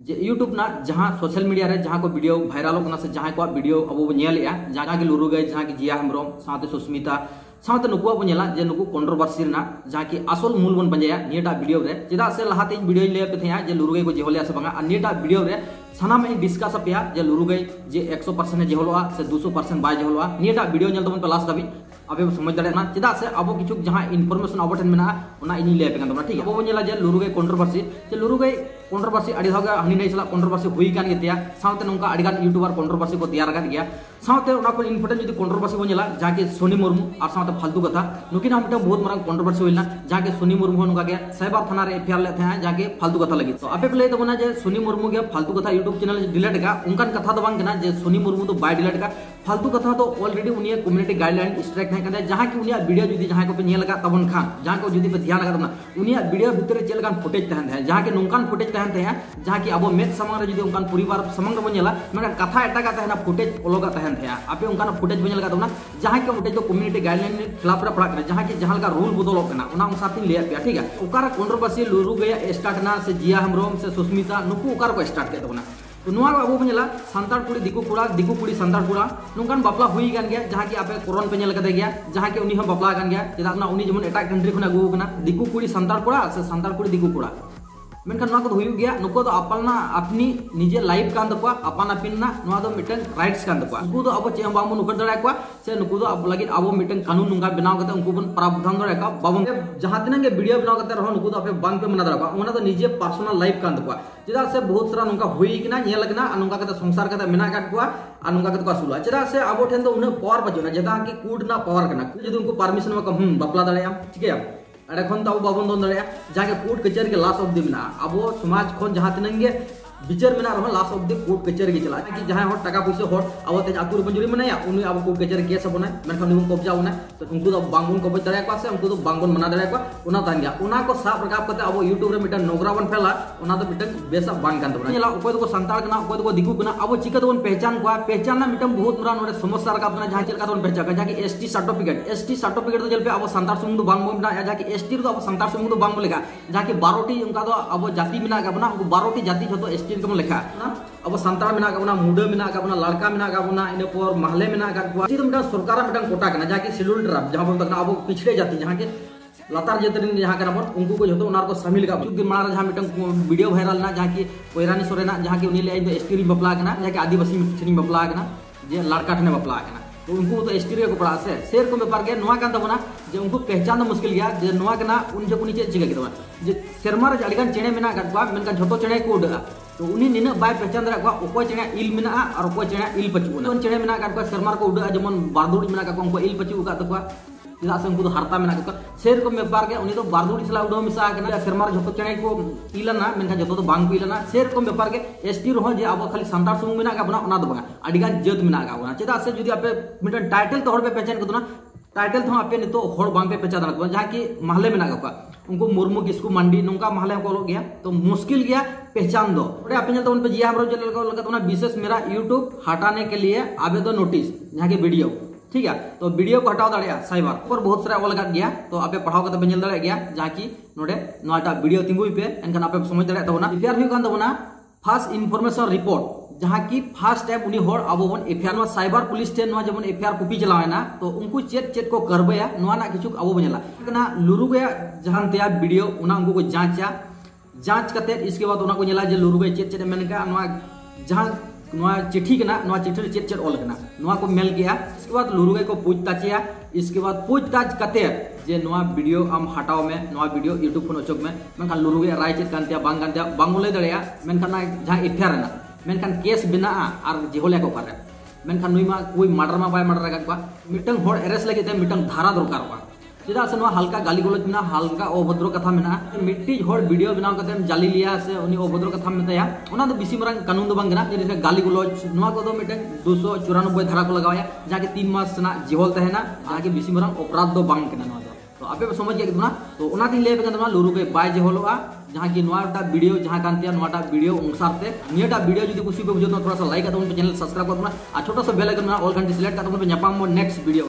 YouTube ना, जहाँ social media रे जहाँ को वीडियो भाइरल होना से जहाँ को वीडियो अब वो नेलेआ जहाँ की लुरु गए जहाँ की जिया हेम्ब्रम साथ सुस्मिता, साथ नुकुआ बो नेला जे नुकु कंट्रोवर्सी ना, जहाँ की असल मूल बन पंजाया नियटा वीडियो रे चेदा से लहाते वीडियो ले पे थे जे लुरु गए को जेहोलिया से बंगा नियटा वीडियो रे डिस्कस पे जे लुरु गए जे 100 परसेंट जेहोलोआ से 200 परसेंट बाय जेहोलोआ नियटा वीडियो नेल तबन पे लास्ट दाबी अबे समझ दाड़े चेदा से अब किछु जहाँ इनफॉरमेशन अब इनी ले पे ठीक अब नेला जे लुरु गए कंट्रोवर्सी जे लुरु गए कंट्रोवर्सी हनी नहीं सला कंट्रोवर्सी गेतिया साउते नोंका यूट्यूबर कंट्रोवर्सी को तैयार गया को इम्पोर्टेंट जदी कंट्रोवर्सी बो नेला जाके सोनी मुर्मू और साउते फालतू कथा नुकिन हम बहुत मारंग कंट्रोवर्सी होइला जाके सोनी मुर्मू नुका साइबर थाना रे एफआईआर ले थे जाके फालतू कथा लगी तो आपे प्ले तबना जे सोनी मुर्मू के फालतू कथा यूट्यूब चैनल डिलीट का उनकान कथा तो बांग जे सोनी मुर्मू तो बाय डिलीट का फालतू कथा तो ऑलरेडी उनिया कम्युनिटी गाइडलाइन स्ट्राइक है कदे जहाँ की वीडियो जदी जहाँ को पे तबन खान जहाँ को जदी पे ध्यान लगा तबना उनिया वीडियो भीतर चेल गान फुटेज तहन है जहाँ के नोंकान फुटेज तहन है जहाँ की अब मेथ समंग रे जदी उनकान परिवार समंग रे नेला मेना कथा एटा का तहना फुटेज ओलोगा तहन है आपे उनकान फुटेज बन लगा तबना जहाँ के फुटेज तो कम्युनिटी गाइडलाइन खिलाफ रे पड़ा जहाँ की जहाँ का रूल बदल उना साथ ले पे ठीक है ओकार कंट्रोवर्सी लुरु गया स्टार्ट से जिया हेम्ब्रम से सुस्मिता नुकु ओकार को स्टार्ट के तो अब सानतार कुड़ी दिकु कुड़ा दिकू कुड़ी सानतार कुड़ा नोंकान बापला हुई गान गया जहाँ की आपे कोरोन पे नेल गया जहाँ की उनी हम बापला गान गया चेदा जमन एटा कंट्री खना अगुना दिकु कुड़ी सानतार कुड़ा से सानतार कुड़ी दिकू कुड़ा नुको तो निजे लाइफ ना तकवा उनको तो अब उकर दड़ा को से नुको तो अब लगी अब कानून नुंगा बनाव कते उनको बन प्रावधान बाबन जहाँ तिना बनाव कते रहो, नुको निजे पर्सनल लाइफ चेदा से बहुत सारा लगना नुंगा कते संसार कते मेना काट को आ नुंगा कते को असुला चेदा से अब ठेन तो उन पावर बजना जेदा की कूड ना पावर जदि उनको परमिशन बापला ठीक है? अरे खन तो बाबन दोनों कोर्ट कचहरी के लास्ट ऑफ़ दी मेना अब समाज खन विचार मेना रहो लास्ट ऑफ़ द कोर्ट कचहरी के चला। कि जहाँ हर टाका हर अब तेज आतु जुरी मनाया उनी अब कोर्ट कचहरी केस उन कब्जा तो उनको तो बांगबन कब्जा को से, उनको बांगबन मना दड़े को रकाब करते अब यूट्यूब रे मिटन नोगरा बन फैला तो बेसा ओको तो तो दिकु कना अब चिका पहचान को पहचान ना मिटन बहुत मरा नोडे समस्या कना जहाँ चिलका तो पहचान जहाँ की एसटी सर्टिफिकेट एसटी सर्टिफिकेट तो जलपे अब सुमुंग बांग बना एसटी तो अब सुमुंग बांग बोलेगा जहाँ की 12 टी उनका तो अब जाति मिना का बना उनको 12 टी जाति जो एसटी को लिखा अब सानताल मेना का मुडा का लड़का मेना का इन पर महले तो सरकार कोटा करना, जहाँ की शेड्यूल ट्राइब जहाँ बन अब पिछड़े जाति, जहाँ के लातार जात जहाँ बन उनको को जो को माड़ा जहाँ मिटन वीडियो ना, जहाँ की कोयरानी सोरेना, जहाँ की एस टी बापला जहाँ की आदिवासी ठेनी बापला जे लड़का ठेने बापला उनको तो एस को पढ़ा से। शेर को बेपार के नुआ कान तबना जे उनको पहचान मुश्किल गया जे नुआ कना उन जो उनी चेक चिका तबना जे सेरमा रे अड़ीगान चेणे मेना का मेनका झोटो चेणे को उड़ा तो उन्हीं निना बाय पहचान दरा को ओको चेणे इल मेना और ओको चेणे इल पचुना उन चेणे मेना का सेरमा को उड़ा जेमन बारदुड़ मेना का उनको इल पचु का तकवा चेदा से उनको हारता मेना का सेर को बेपार के उनी तो बारदुड़ी सला उडो मिसा कना सेरमा झोटो चेणे को इलना मेनका झोटो तो बांग को इलना सेर को बेपार के एसटी रहो जे खाली संतार सुमुंग मेना का बना ओना दो बगा। अड़ीगान जत मेना का चेदा से जदी मिटन टाइटल तो पे पहचान को ना, टाइटल तो आपे नितो हर बांग पे पहचान दाना जहाँ की महले मेना का उनको मुर्मू किसको मंडी, नौका महले को तो मुश्किल गया, पहचान दो। तो पे तो विशेष मेरा यूट्यूब हटाने के लिए आवेदन नोटिस, जहाँ वीडियो। ठीक है? तो वीडियो को हटाओ दाड़ा साइबर पर बहुत सारा कर गया तो आपे पढ़ाओ करते बेल दाड़ा गया जहाँ की नोडे नोटा वीडियो तिंगुई पे एनखान आपे समझ दाड़ा तबना कान तबना फास्ट इनफॉरमेशन रिपोर्ट जहाँ की फास्ट टाइम होड़, अब बन एफआईआर साइबर पुलिस ठेन जब एफआईआर कॉपी चलावेना तो उनको चेक चेक को करबया नोआ अब बनेला कना जहाँ तया वीडियो, उना उनको को जांचा। जाँच इसके बाद उना जे चेक चेक नोआ, जहाँ चिट्ठी कना नोआ चिट्ठी चेक चेक ऑल कना को मेल किया इसके बाद लुरु गया को पूछताछिया इसके बाद पूछताछ करते जे वीडियो आम हटाओ में वीडियो यूट्यूब फ़ोन ओचक में मेनखान लुरु गया राय चेक कानतिया बांग कानतिया बांग ले दड़िया मेनखान जहाँ एफआईआर ना मेनखान केस बना और जेहोलिया को करे मेनखान नुई मा कोई मर्डर मा बाय मर्डर का मिटंग होड़ एरेस लगे मिटंग धारा दरकार बा चेदा से हल्का गाली गलोच में हल्का अभद्र कथा में मिट्टी वीडियो बनाव कते जाली लिया से अभद्र कथा तो बिसी मरंग कानून ना जैसे गाली गलोच नुआ को दो मिटंग 294 धारा को लगाया जहाँ के तीन मास जेहोल तहना जहाँ के बिसी मरंग अपराध नुआ तो आपे समझ कितना तो ओना दिन ले पे कितना लुरु के बाय जेहोलोआ जहाँ की वीडियो, जहाँ नोटा वीडियो अनुसार ते वीडियो जदी कुछ पे बुझो थोड़ा सा लाइक चैनल सब्सक्राइब करना आ छोटा सा बेल आइकन ऑल घंटे सिलेक्ट करते नेक्स्ट वीडियो